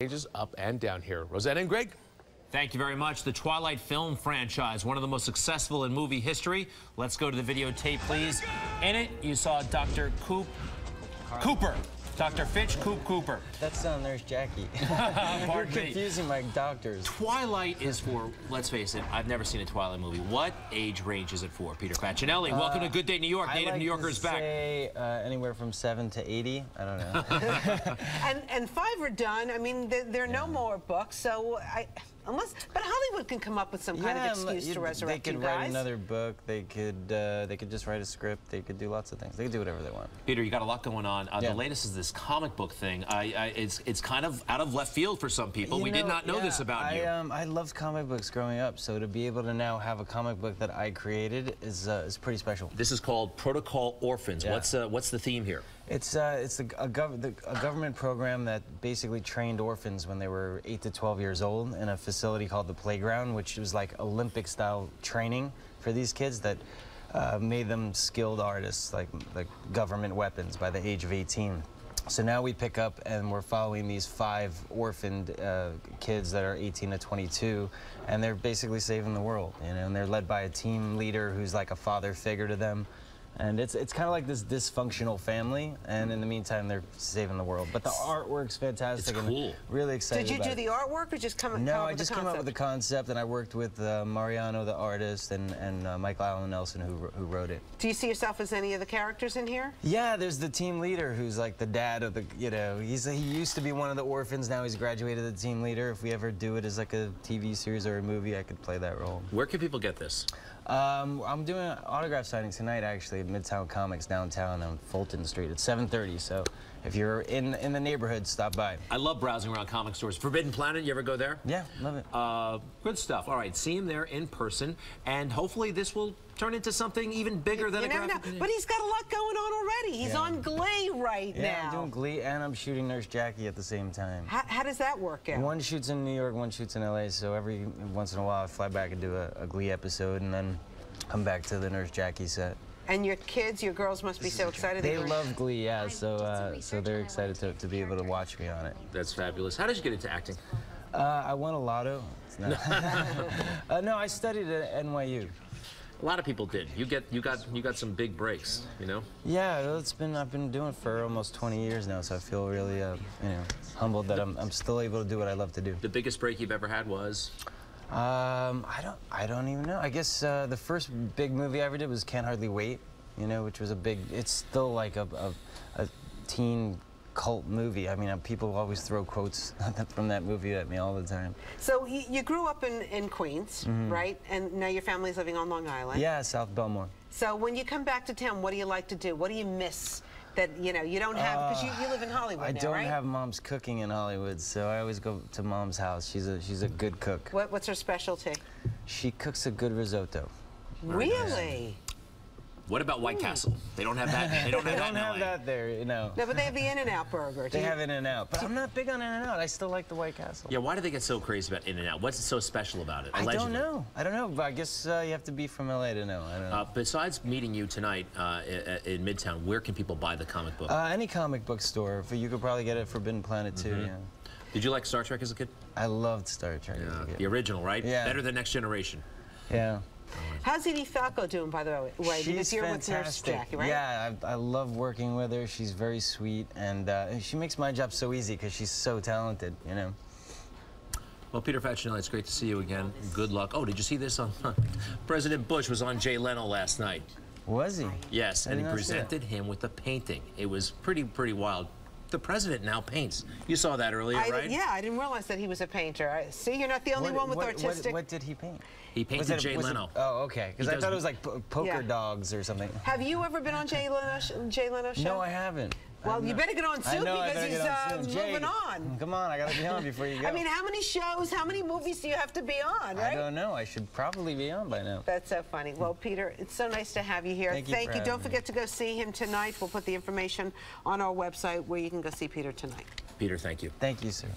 Changes up and down here. Rosanna and Greg. Thank you very much. The Twilight film franchise, one of the most successful in movie history. Let's go to the videotape, please. In it, you saw Dr. Coop Cooper. Dr. Fitch Coop Cooper. That's not Nurse Jackie. You're Pardon me. confusing my doctors. Twilight is for, let's face it, I've never seen a Twilight movie. What age range is it for? Peter Facinelli, welcome to Good Day New York. Uh, I Native like New Yorkers to back. say, uh, anywhere from seven to eighty. I don't know. And and five are done. I mean, there, there are no more books, so I unless but Hollywood can come up with some kind of excuse you- to resurrect They could you write another book. They could. Uh, they could just write a script. They could do lots of things. They could do whatever they want. Peter, you got a lot going on. Uh, Yeah. The latest is this comic book thing. I, I, it's, it's kind of out of left field for some people. You we did not know yeah, this about I, you. Um, I loved comic books growing up, so to be able to now have a comic book that I created is uh, is pretty special. This is called Protocol Orphans. Yeah. What's, uh, what's the theme here? It's uh, it's a, a, gov- the, a government program that basically trained orphans when they were 8 to 12 years old in a facility called the Playground, which was like Olympic-style training for these kids that uh, made them skilled artists, like like government weapons, by the age of 18. So now we pick up and we're following these five orphaned uh, kids that are 18 to 22, and they're basically saving the world, you know. And they're led by a team leader who's like a father figure to them. And it's it's kind of like this dysfunctional family, and in the meantime, they're saving the world. But the artwork's fantastic. It's and cool. really excited. Did you about do it. the artwork or just come, come No, up I just the came up with the concept, and I worked with uh, Mariano, the artist, and and uh, Michael Alan Nelson, who who wrote it. Do you see yourself as any of the characters in here? Yeah, there's the team leader who's like the dad of the, you know, he's he used to be one of the orphans. Now he's graduated the team leader. If we ever do it as like a TV series or a movie, I could play that role. Where can people get this? Um, I'm doing an autograph signing tonight, actually, at Midtown Comics downtown on Fulton Street at 7:30. So if you're in in the neighborhood, stop by. I love browsing around comic stores. Forbidden Planet, you ever go there? Yeah, love it. Uh, good stuff. All right, see him there in person, and hopefully this will turn into something even bigger than you a never know. graphic. But he's got a lot going on already. He's Yeah. on Glee right yeah, now. I'm doing Glee and I'm shooting Nurse Jackie at the same time. how, how does that work out? One shoots in New York, one shoots in LA. So every once in a while, I fly back and do a, a Glee episode, and then come back to the Nurse Jackie set. And your kids, your girls must be so excited. They love Glee, yeah. So uh, so they're excited to, to be able to watch me on it. That's fabulous. How did you get into acting? Uh, I won a lotto. It's uh, no, I studied at NYU. A lot of people did. You get, you got, you got some big breaks. You know. Yeah, well, it's been I've been doing it for almost 20 years now, so I feel really, uh, you know, humbled that I'm, I'm still able to do what I love to do. The biggest break you've ever had was. Um, I don't, I don't even know. I guess uh, the first big movie I ever did was Can't Hardly Wait, you know, which was a big. It's still like a, a, a teen cult movie. I mean, uh, people always throw quotes from that movie at me all the time. So you, you grew up in, in Queens, right? And now your family's living on Long Island. Yeah, South Bellmore. So when you come back to town, what do you like to do? What do you miss that you know you don't have because you, you live in Hollywood Uh, I now, don't right? have mom's cooking in Hollywood, so I always go to mom's house. She's a she's a good cook. What, what's her specialty? She cooks a good risotto. Really? What about White Castle? They don't have that. They don't They have don't that in have LA. that there, you know. No, but they have the In-N-Out burger. They have In and Out, but I'm not big on In and Out. I still like the White Castle. Yeah, why do they get so crazy about In and Out? What's so special about it? I don't know. I don't know, but I guess uh, you have to be from LA to know. I don't know. Uh, besides meeting you tonight uh, i- in Midtown, where can people buy the comic book? Uh, any comic book store. You could probably get it at Forbidden Planet too. Mm-hmm. Yeah. Did you like Star Trek as a kid? I loved Star Trek. as a The original, right? Yeah. Better than Next Generation. Yeah. How's Edie Falco doing, by the way? Because She's you're with Nurse fantastic. Jackie, right? Yeah, I, I love working with her. She's very sweet, and uh, she makes my job so easy because she's so talented. You know. Well, Peter Facinelli, it's great to see you again. Good luck. Oh, did you see this on? President Bush was on Jay Leno last night. Was he? Yes, and he not see that. presented him with a painting. It was pretty, pretty wild. The president now paints. You saw that earlier, I, right? Yeah, I didn't realize that he was a painter. I, see, you're not the only What- one with what, artistic. What, what did he paint? He painted it- Jay was it- Leno. oh, okay. Because I thought it was like po- poker Yeah. dogs or something. Have you ever been on Jay Leno, Jay Leno show? No, I haven't. Well, you better get on I soon know, because he's get uh, on soon. Jay, moving on. Come on, I gotta be on before you go. I mean, how many shows, how many movies do you have to be on, I don't know. I should probably be on by now. That's so funny. Well, Peter, it's so nice to have you here. Thank you for having Don't me. forget to go see him tonight. We'll put the information on our website where you can go see Peter tonight. Peter, thank you. Thank you, sir.